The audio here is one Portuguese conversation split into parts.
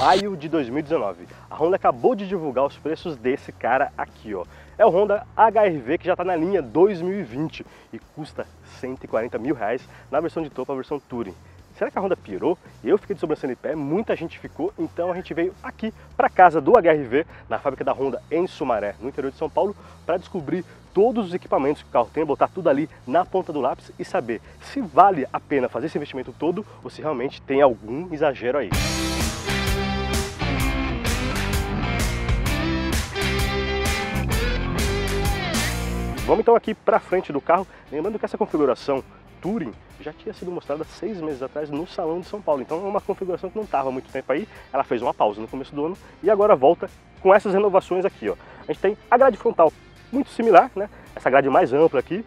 maio de 2019. A Honda acabou de divulgar os preços desse cara aqui, ó. É o Honda HR-V que já está na linha 2020 e custa 140 mil reais na versão de topo, a versão Touring. Será que a Honda pirou? Eu fiquei de sobrancelha em pé, muita gente ficou, então a gente veio aqui para casa do HR-V, na fábrica da Honda em Sumaré, no interior de São Paulo, para descobrir todos os equipamentos que o carro tem, botar tudo ali na ponta do lápis e saber se vale a pena fazer esse investimento todo ou se realmente tem algum exagero aí. Vamos então aqui para frente do carro, lembrando que essa configuração Touring já tinha sido mostrada seis meses atrás no Salão de São Paulo. Então é uma configuração que não estava muito tempo aí. Ela fez uma pausa no começo do ano e agora volta com essas renovações aqui. Ó. A gente tem a grade frontal muito similar, né? essa grade mais ampla aqui,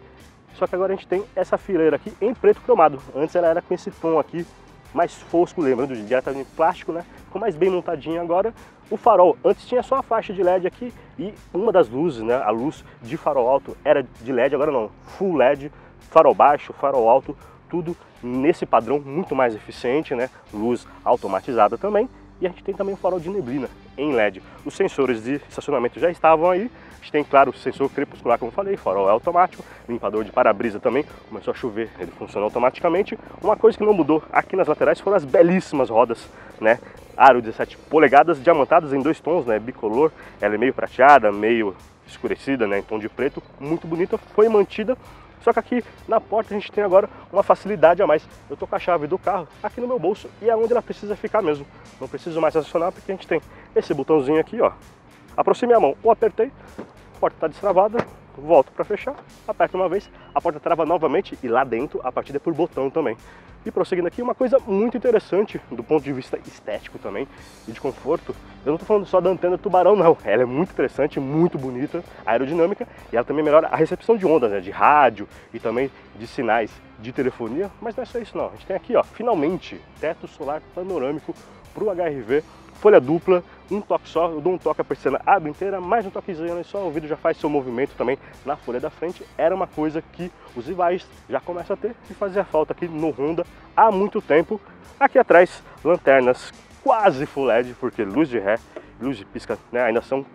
só que agora a gente tem essa fileira aqui em preto cromado. Antes ela era com esse tom aqui mais fosco, lembrando de diretamente plástico, né? Ficou mais bem montadinho agora. O farol, antes tinha só a faixa de LED aqui e uma das luzes, né, a luz de farol alto era de LED, agora não, full LED, farol baixo, farol alto, tudo nesse padrão muito mais eficiente, né, luz automatizada também. E a gente tem também o farol de neblina em LED. Os sensores de estacionamento já estavam aí. A gente tem, claro, o sensor crepuscular, como eu falei, farol é automático, limpador de para-brisa também, começou a chover, ele funciona automaticamente. Uma coisa que não mudou aqui nas laterais foram as belíssimas rodas, né? aro 17 polegadas, diamantadas em dois tons, né, bicolor, ela é meio prateada, meio escurecida, né, em tom de preto, muito bonita, foi mantida, só que aqui na porta a gente tem agora uma facilidade a mais. Eu tô com a chave do carro aqui no meu bolso e é onde ela precisa ficar mesmo. Não preciso mais acionar porque a gente tem esse botãozinho aqui, ó. Aproxime a mão ou apertei, a porta está destravada, volto para fechar, aperto uma vez, a porta trava novamente e lá dentro a partida é por botão também. E prosseguindo aqui, uma coisa muito interessante do ponto de vista estético também e de conforto, eu não estou falando só da antena tubarão não, ela é muito interessante, muito bonita, aerodinâmica e ela também melhora a recepção de ondas, né, de rádio e também de sinais de telefonia, mas não é só isso não, a gente tem aqui ó, finalmente, teto solar panorâmico para o HRV folha dupla, um toque só, eu dou um toque, a persiana abre inteira, mais um toquezinho só, o vidro já faz seu movimento também na folha da frente. Era uma coisa que os rivais já começam a ter e fazia falta aqui no Honda há muito tempo. Aqui atrás, lanternas quase full LED, porque luz de ré, luz de pisca né, ainda são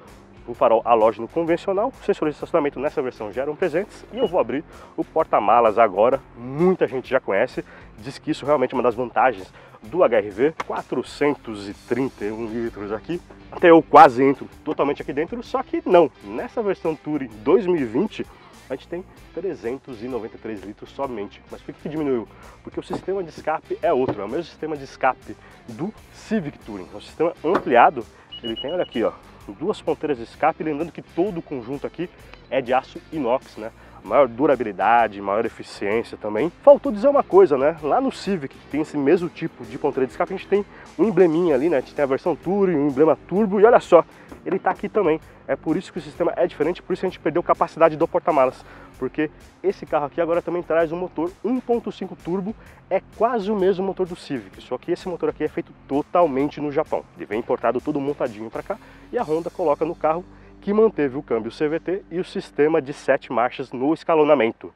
o farol halógeno convencional, sensores de estacionamento nessa versão já eram presentes. E eu vou abrir o porta-malas agora, muita gente já conhece, diz que isso realmente é uma das vantagens do HRV, 431 litros aqui, até eu quase entro totalmente aqui dentro, só que não, nessa versão Touring 2020 a gente tem 393 litros somente. Mas por que diminuiu? Porque o sistema de escape é outro, é o mesmo sistema de escape do Civic Touring, é um sistema ampliado, ele tem, olha aqui, ó, duas ponteiras de escape, lembrando que todo o conjunto aqui é de aço inox, né? maior durabilidade, maior eficiência também. Faltou dizer uma coisa, né? Lá no Civic, que tem esse mesmo tipo de ponteira de escape, a gente tem um embleminha ali, né? A gente tem a versão Touring, um emblema turbo e olha só, ele está aqui também. É por isso que o sistema é diferente, por isso a gente perdeu capacidade do porta-malas. Porque esse carro aqui agora também traz um motor 1.5 turbo, é quase o mesmo motor do Civic, só que esse motor aqui é feito totalmente no Japão. Ele vem importado todo montadinho para cá e a Honda coloca no carro que manteve o câmbio CVT e o sistema de sete marchas no escalonamento.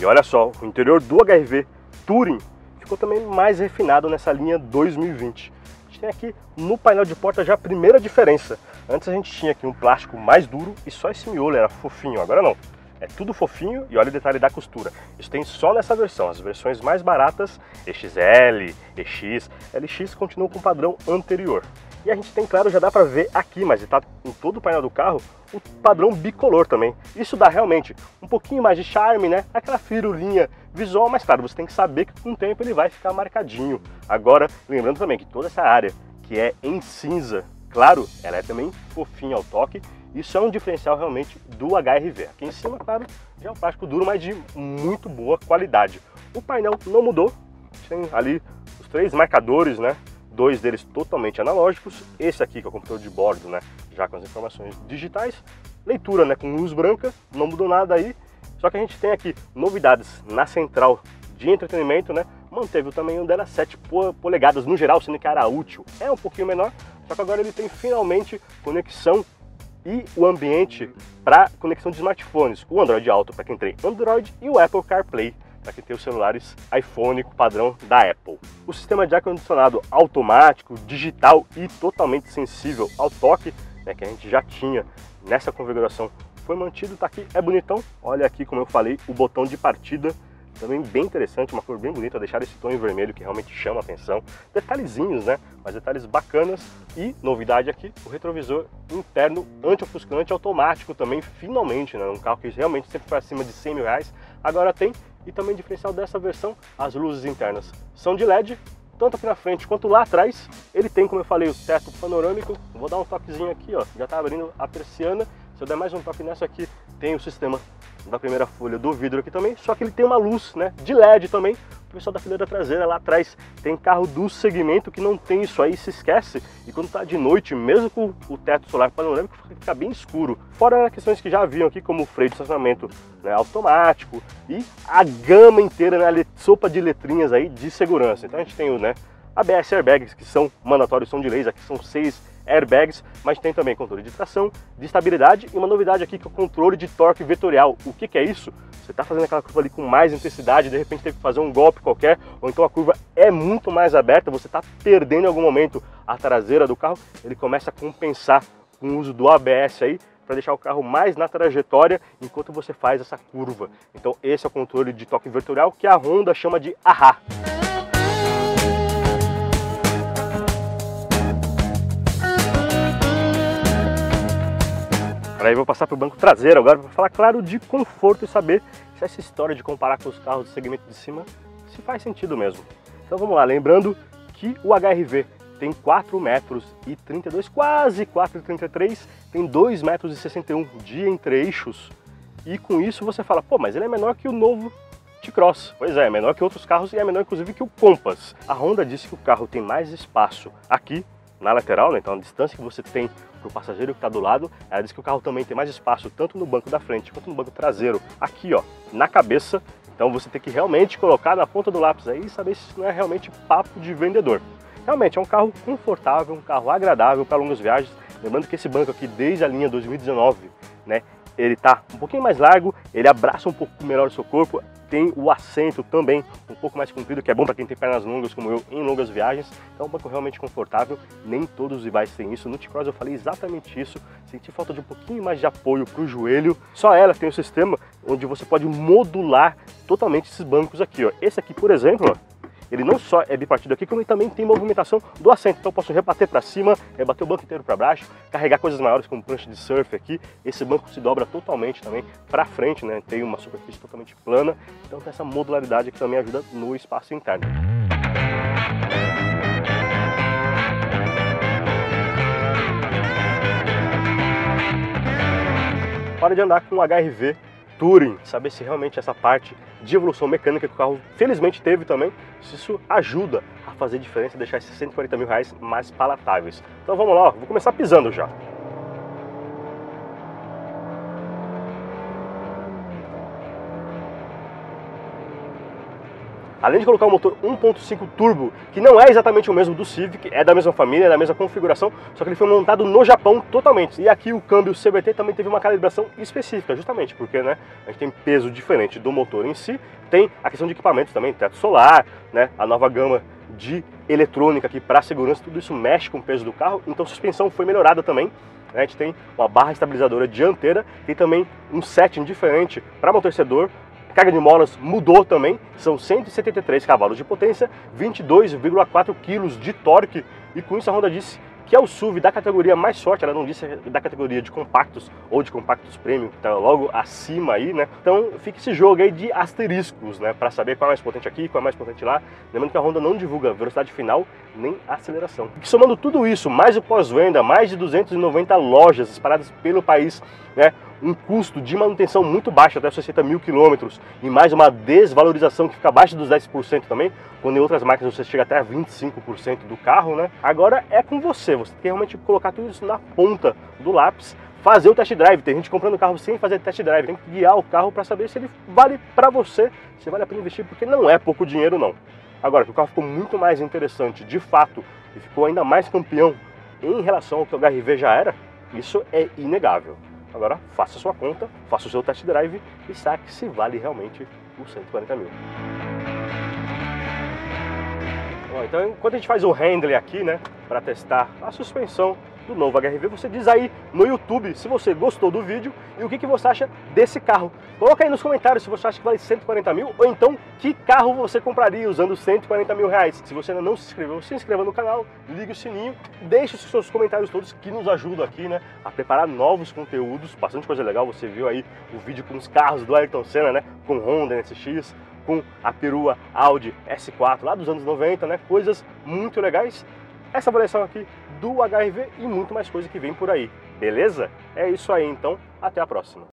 E olha só, o interior do HRV Touring ficou também mais refinado nessa linha 2020. Tem aqui no painel de porta já a primeira diferença. Antes a gente tinha aqui um plástico mais duro e só esse miolo era fofinho, agora não. É tudo fofinho e olha o detalhe da costura. Isso tem só nessa versão. As versões mais baratas, XL, EX, LX, continuam com o padrão anterior. E a gente tem, claro, já dá para ver aqui, mas está em todo o painel do carro, o padrão bicolor também. Isso dá realmente um pouquinho mais de charme, né? Aquela firulinha visual, mas claro, você tem que saber que com o tempo ele vai ficar marcadinho. Agora, lembrando também que toda essa área que é em cinza, claro, ela é também fofinha ao toque isso é um diferencial realmente do HRV. Aqui em cima, claro, já é um plástico duro, mas de muito boa qualidade. O painel não mudou, tem ali os três marcadores, né? Dois deles totalmente analógicos, esse aqui que é o computador de bordo, né? Já com as informações digitais, leitura, né? Com luz branca, não mudou nada aí. Só que a gente tem aqui novidades na central de entretenimento, né? Manteve o tamanho dela 7 polegadas no geral, sendo que era útil. É um pouquinho menor, só que agora ele tem finalmente conexão e o ambiente para conexão de smartphones, o Android Auto para quem tem Android e o Apple CarPlay para quem tem os celulares iPhone padrão da Apple. O sistema de ar-condicionado automático, digital e totalmente sensível ao toque, né, que a gente já tinha nessa configuração, foi mantido, tá aqui, é bonitão. Olha aqui, como eu falei, o botão de partida também bem interessante, uma cor bem bonita, deixar esse tom em vermelho que realmente chama atenção. Detalhezinhos, né? Mas detalhes bacanas. E, novidade aqui, o retrovisor interno anti-ofuscante automático também, finalmente, né? Um carro que realmente sempre foi acima de 100 mil reais, agora tem. E também diferencial dessa versão, as luzes internas são de LED, tanto aqui na frente quanto lá atrás. Ele tem, como eu falei, o teto panorâmico. Vou dar um toquezinho aqui, ó, já está abrindo a persiana. Se eu der mais um toque nessa aqui, tem o sistema da primeira folha do vidro aqui também, só que ele tem uma luz né, de LED também. O pessoal da fileira traseira lá atrás tem carro do segmento que não tem isso aí, se esquece. E quando tá de noite, mesmo com o teto solar panorâmico, fica bem escuro. Fora questões que já haviam aqui, como freio de estacionamento né, automático e a gama inteira, né, sopa de letrinhas aí de segurança. Então a gente tem o né, ABS airbags, que são mandatórios, são de leis, aqui são seis airbags, mas tem também controle de tração, de estabilidade e uma novidade aqui que é o controle de torque vetorial. O que, que é isso? Você está fazendo aquela curva ali com mais intensidade, de repente teve que fazer um golpe qualquer, ou então a curva é muito mais aberta, você está perdendo em algum momento a traseira do carro, ele começa a compensar com o uso do ABS aí, para deixar o carro mais na trajetória enquanto você faz essa curva. Então esse é o controle de toque vetorial que a Honda chama de AHA. Aí vou passar para o banco traseiro agora para falar, claro, de conforto e saber se essa história de comparar com os carros do segmento de cima se faz sentido mesmo. Então vamos lá, lembrando que o HRV tem 4 metros e 32, quase 4,33, tem 2 metros e 61 de entre-eixos e com isso você fala, pô, mas ele é menor que o novo T-Cross. Pois é, é menor que outros carros e é menor inclusive que o Compass. A Honda disse que o carro tem mais espaço aqui na lateral, né? então a distância que você tem para o passageiro que está do lado, ela diz que o carro também tem mais espaço tanto no banco da frente quanto no banco traseiro, aqui ó, na cabeça, então você tem que realmente colocar na ponta do lápis aí e saber se isso não é realmente papo de vendedor. Realmente é um carro confortável, um carro agradável para longas viagens, lembrando que esse banco aqui desde a linha 2019, né, ele está um pouquinho mais largo, ele abraça um pouco melhor o seu corpo, tem o assento também um pouco mais comprido, que é bom para quem tem pernas longas como eu em longas viagens. Então é um banco realmente confortável, nem todos os rivais têm isso. No T-Cross eu falei exatamente isso, senti falta de um pouquinho mais de apoio para o joelho. Só ela tem um sistema onde você pode modular totalmente esses bancos aqui. Ó. Esse aqui, por exemplo, ó, ele não só é bipartido aqui, como ele também tem movimentação do assento. Então eu posso rebater para cima, rebater o banco inteiro para baixo, carregar coisas maiores como prancha de surf aqui. Esse banco se dobra totalmente também para frente, né? Tem uma superfície totalmente plana. Então tem essa modularidade que também ajuda no espaço interno. Hora de andar com o HRV Touring, saber se realmente essa parte de evolução mecânica que o carro felizmente teve também, se isso ajuda a fazer diferença e deixar esses 140 mil reais mais palatáveis. Então vamos lá, vou começar pisando já. Além de colocar um motor 1.5 turbo, que não é exatamente o mesmo do Civic, é da mesma família, é da mesma configuração, só que ele foi montado no Japão totalmente. E aqui o câmbio CVT também teve uma calibração específica, justamente porque né, a gente tem peso diferente do motor em si, tem a questão de equipamentos também, teto solar, né, a nova gama de eletrônica aqui para segurança, tudo isso mexe com o peso do carro, então a suspensão foi melhorada também. Né, a gente tem uma barra estabilizadora dianteira, tem também um setting diferente para amortecedor, carga de molas mudou também, são 173 cavalos de potência, 22,4 kg de torque e com isso a Honda disse que é o SUV da categoria mais forte, ela não disse da categoria de compactos ou de compactos premium, que está logo acima aí, né? Então fica esse jogo aí de asteriscos, né? Para saber qual é mais potente aqui, qual é mais potente lá. Lembrando que a Honda não divulga velocidade final nem aceleração. E somando tudo isso, mais o pós-venda, mais de 290 lojas espalhadas pelo país, né? Um custo de manutenção muito baixo, até 60 mil quilômetros, e mais uma desvalorização que fica abaixo dos 10% também, quando em outras marcas você chega até a 25% do carro, né? Agora é com você, você tem que realmente colocar tudo isso na ponta do lápis, fazer o test drive. Tem gente comprando carro sem fazer test drive, tem que guiar o carro para saber se ele vale para você, se vale a pena investir, porque não é pouco dinheiro não. Agora, que o carro ficou muito mais interessante, de fato, e ficou ainda mais campeão em relação ao que o HRV já era, isso é inegável. Agora faça sua conta, faça o seu test drive e saque se vale realmente o 140 mil. Bom, então, enquanto a gente faz o handling aqui, né, para testar a suspensão do novo HRV, você diz aí no YouTube se você gostou do vídeo e o que, que você acha desse carro. Coloca aí nos comentários se você acha que vale 140 mil ou então que carro você compraria usando 140 mil reais. Se você ainda não se inscreveu, se inscreva no canal, ligue o sininho, deixe os seus comentários todos que nos ajudam aqui né, a preparar novos conteúdos, bastante coisa legal. Você viu aí o vídeo com os carros do Ayrton Senna, né, com Honda NSX, com a perua Audi S4 lá dos anos 90, né? Coisas muito legais. Essa avaliação aqui do HRV e muito mais coisa que vem por aí, beleza? É isso aí então, até a próxima.